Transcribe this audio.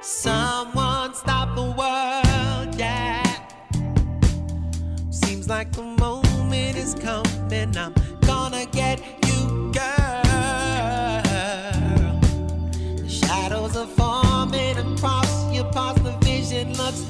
Someone stop the world, yeah. Seems like the moment is coming. I'm gonna get you, girl. The shadows are forming across your past. The vision looks